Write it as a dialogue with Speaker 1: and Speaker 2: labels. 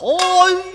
Speaker 1: 退。